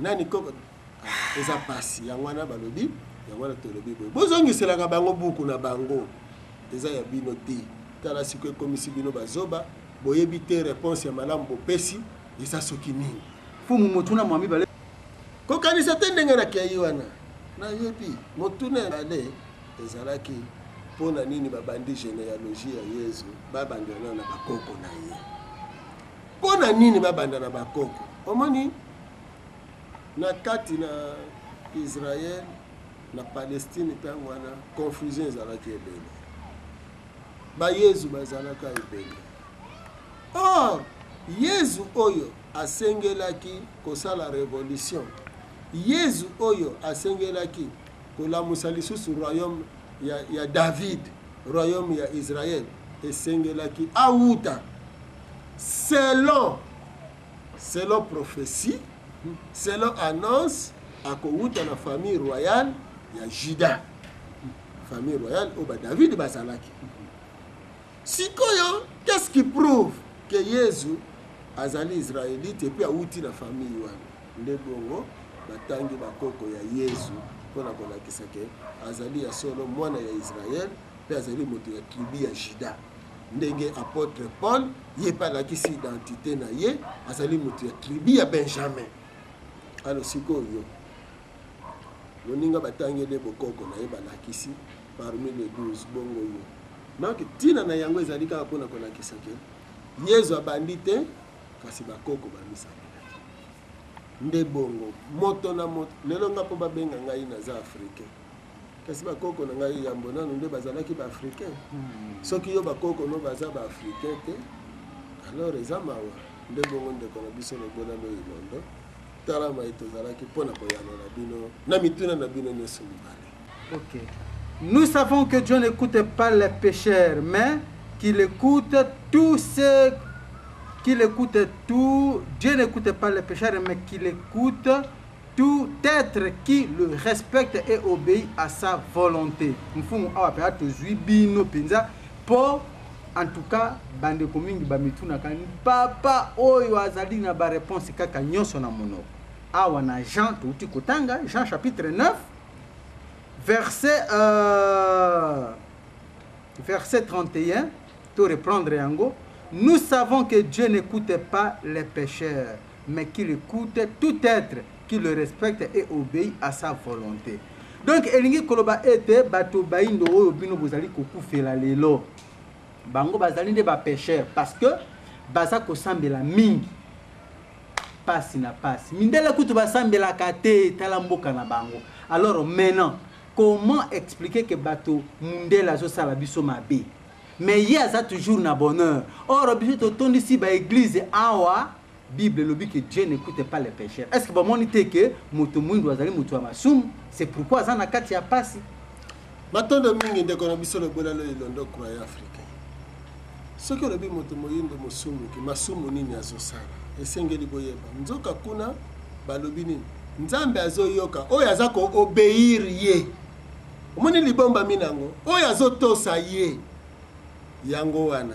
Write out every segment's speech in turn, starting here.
nani koko ah, eza pasi yango wana balobi yango wana tolobi boye bozongiselaka bango buku na bango eza ya bino te tala siko ekomisi bino bazoba boyebi te reponse ya malamu bopesi eza soki nini fumu motuna mwa mibale kokanisa te ndenge nakei wana nayebi motuna ya bale ezalaki mpo na nini babandi genealogie ya yezu babandela na bakoko na ye Mpo na nini babanda na bakoko? Omoni, na kati na Israël, na Palestine, ntango wana confusion ezalaki ebele, bayezu bazalaka ebele. Or, Yezu oyo asengelaki kosala revolution, Yezu oyo asengelaki kolamusa lisusu royaume ya, ya David, royaume ya Israël, esengelaki awuta Selon selon prophetie, selon annonce, akowuta na famille royale ya Juda, famille royale oyo ba David bazalaki. Sikoyo qu'est-ce qui prouve que Yezu azali Israelite et puis awuti na famille wana? Nde bongo batangi bakoko ya Yezu mpo na kolakisa que azali ya solo mwana ya Israel. mpe azali moto ya tribu ya Juda. Ndenge apotre Paul ye mpe alakisi identite na ye, azali moto ya tribu ya Benjamin. Alo sikoyo moninga batangeli bokoko na ye balakisi parmi les 12 bongo yo donc ntina na yango ezali kaka mpona kolakisa ke yezu abandi te kasi bakoko bamisalelaki nde bongo moto na moto lelo nga mpo babenga ngai naza africain kasi bakoko na ngai yambo nano nde bazalaki baafricain soki yo bakoko no baza baafricain te alors eza mawa nde bongo ndeko na biso lobola loyi londo tala mai tozalaki mpo na koyanola bino na mituna na bino nyonso mibale okay. nous savons que dieu n'écoute pas les pécheurs mais qu'il écoute tous ceux qu'il écoute tout dieu n'écoute pas les pécheurs mais qu'il écoute tout etre qui le respecte et obeis a sa volonte mfumu awa penza tozui bino penza po en tout cas ba ndeko mingi ba mitunaka papa oyo azali na ba reponse kaka nionso na monoko awa na Jean touti kotanga Jean chapitre 9 verset euh, verset 31 to reprendre yango nous savons que Dieu n'écoute pas les pécheurs mais qu'il ecoute tout etre qui le respecte et obeille à sa volonte donc elingi koloba ete bato baindo oyo bino bozali kokufela lelo bango bazali nde bapeshere parce que baza kosambela mingi pasi na pasi mindele kutu basambelaka te tala mboka na bango alors maintenant comment expliquer que bato mundele azosala biso mabe mais ye aza toujours na bonheur or biso totondisi baeglize awa Bible elobi que Dieu n'ecoute pas les pecheurs est ce que bomoni te que moto muindu azali moto ya masumu c'est pourquoi aza na kati ya pasi. Matondo mingi ndeko na biso lobola lo ilondo croyant africain. Soki olobi moto moyindo mosumuki masumu nini azosala esengeli boyeba nzoka kuna balobi nini nzambe azoyoka oyo aza ko obeir ye omoni libombami nango oyo azotosa ye yango wana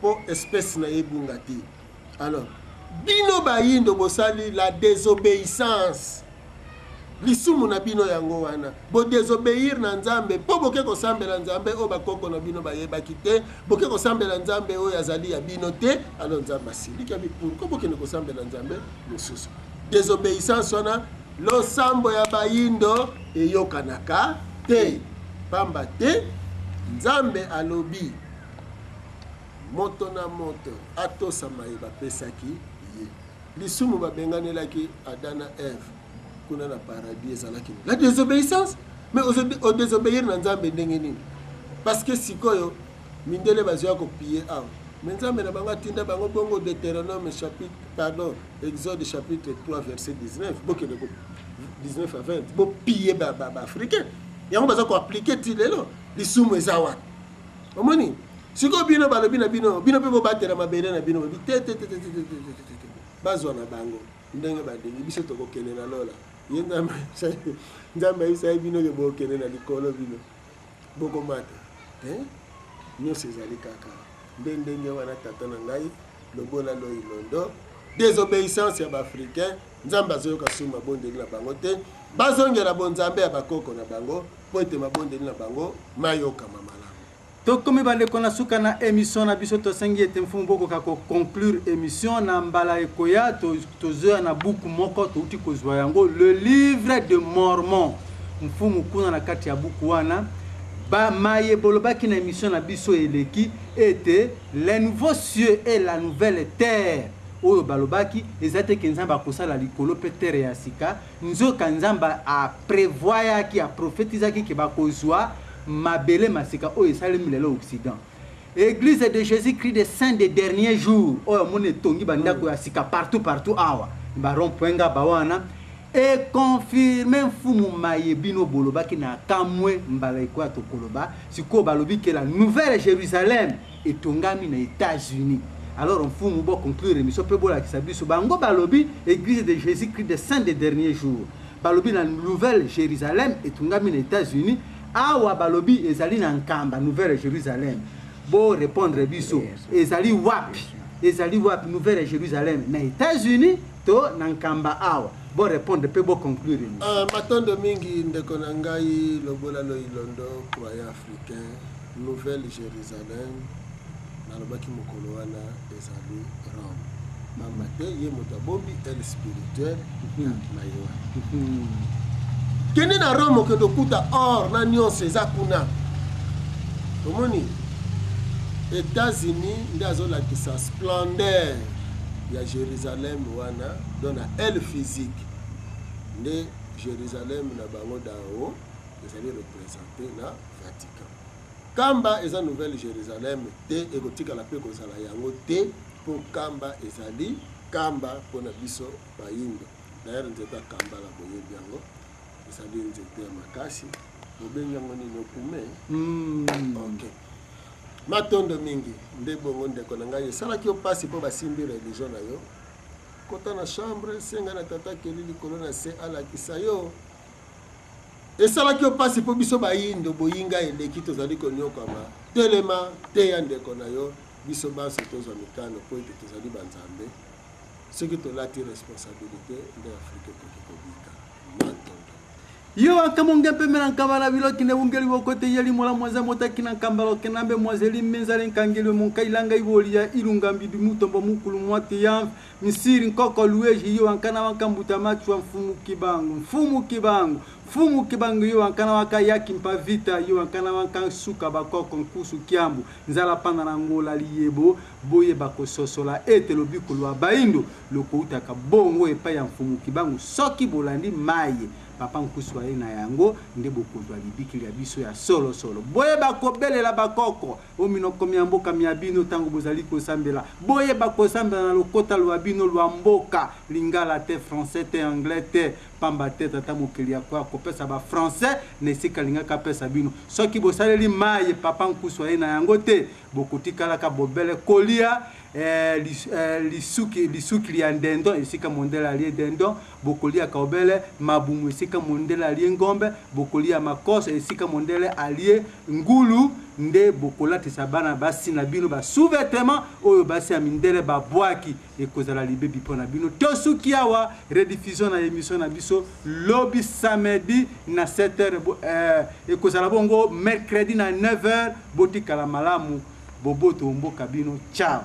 po espece na ye ebunga te alors bino bayindo bosali la desobeissance lisumu na bino yango wana bo desobeir na nzambe mpo boke kosambela nzambe oyo bakoko na bino bayebaki te boke kosambela nzambe oyo azali ya bino te alo nzambe asiliki abi pourko bokende kosambela nzambe mosusu desobeissance wana losambo ya bayindo eyokanaka te pamba te nzambe alobi Moto na moto atosa maye bapesaki ye. Lisumu babenganelaki Adam na Eve kuna na paradis ezalaki nini? La desobeyissance. Mais ozo o desobeyir na Nzambe ndenge nini? Parce que sikoyo mindele bazoya kopiye awa me nzambe na bango atinda bango bongo deuteronome chapitre pardon exode chapitre 3 verset 19 bokende ko 19 à 20 bopiye baafricain ba, ba yango baza koaplike ti lelo lisumu eza wapi omoni sikoyo bino balobi na bino bino mpe bobatela mabele na bino bobi te te te te te te te te te bazwa na bango ndenge balingi biso tokokende na lola ye nzambe nzambe ayebisaki bino ke bokende na likolo bino bokomata te nyonso ezali kaka nde ndenge wana tata na ngai lobola loyi londo désobéissance ya baafricain Nzambe azoyoka soki mabondeli na bango te, bazongela bonzambe ya bakoko na bango mpo ete mabondeli na bango mayokama malamu. Tokomi bandeko na suka na emission na biso, tosengi ete mfumu bokoka ko conclure emission na mbala ekoya. Tozoya na buku moko touti kozwa yango, le livre de Mormon. Mfumu kuna na kati ya buku wana ba maye bolobaki na emission na biso eleki ete les nouveaux cieux et la nouvelle terre Oyo balobaki eza te ke Nzambe akosala likolo pe terre ya sika, nzoka Nzambe a prevoyaki, a prophetisaki ke bakozua mabele ma sika oyo esalemi lelo occident. Eglise de Jesus Christ des Saints des Derniers Jours oyo omoni etongi ba ndako ya sika partout partout awa ba rond point ngaba wana e confirmer mfumu maye bino bolobaki na kamue mbala ekoya tokoloba, sikoyo balobi ke la nouvelle Jerusalem, etongami na etats unis alors mfumu bo conclure emission pe bolakisa biso bango balobi eglise de jesus christ de saint de dernier jour balobi na nouvelle jerusalem etongami na etats unis awa balobi ezali na nkamba nouvelle jerusalem bo repondre biso ezali wapi ezali wapi nouvelle jerusalem na etats unis to na nkamba awa bo repondre pe bo conclure emission uh, matondo mingi ndeko na ngai lobola loilondo croyant africain Nouvelle Jerusalem, nalobaki mokolo wana ezali Rome, pamba te ye moto abombi aile spirituelle ya maye wana. Kende na Rome okende okuta or na nyonso eza kuna. Omoni, Etats-Unis nde azolakisa splendeur ya Jerusalem wana, don na aile physique nde Jerusalem na bango d'en haut ezali represente na Vatican. Nkamba eza Nouvelle Jerusalem te, ekotikala mpe kozala yango te, mpo nkamba ezali nkamba mpo na biso bayindo. D'ailleurs, nzete ya kambala boyebi yango, ezali nzete ya makasi, bobengi yango nini, okume? Mm. Okay. Matondo mingi, nde bongo ndeko na ngai, esalaki yo mpasi mpo basimbi religion na yo kota na chambre senga na tata keli likolo na se alakisa yo Esalaki yo pasi po biso bayindo boyinga eleki tozali konyokwama? Telema, teya ndeko na yo, biso banso tozwa mikano po ete tozali ba nzambe, soki tolati responsabilite nde Afrika ekoki kobika. Matondo. Yo aka monge mpe mela nkaba na bilo kine bungeli boko te yeli mola mwanza mota kina nkamba lo kena mbe mwanza eli mbe nzale nkangeli we monka ilanga iboli ya ilunga mbibi mutombo mukulu mwate ya Misiri nkoko luej iyo wankana wanka mbuta machwa mfumu kibangu mfumu kibangu mfumu kibangu iyo wankana waka yaki mpa vita iyo wankana wanka nsuka bakoko nkusu kiambu nzala panda na ngola liyebo boyeba kososola ete lobiko lwa baindo lokoutaka bongo epai ya mfumu kibangu soki bolandi maye papa nkusu aye na yango nde bokozwa libiki lya biso ya solo solo boyeba kobelela bakoko O minoko mya mboka mya bino, ntango bozali kosambela, boyeba kosambela na lokota lwa bino lwa mboka, Lingala te, Français te, Anglais te, mpamba te Tata Mokeli akoya kopesa ba Français na esika alingaki apesa bino. Soki bosaleli maye Papa Nkusu aye na yango te, bokotikalaka bobele kolia, eh, eh, lisuki, lisuki lya ndendon esika mondele alie dendon, Bokoliaka obele mabumu esika mondele alie ngombe, bokolia makoso esika mondele alie ngulu, nde bokolatisa bana basi na bino ba sous-vetements oyo basi ya mindele babwaki. Ekozala libebi mpo na bino. Tosuki awa. Rediffusion na emission na biso lobi samedi na 7 heures. Bo, eh, ekozala bongo mercredi na 9 heures. Botikala malamu. Boboto mboka bino. Ciao.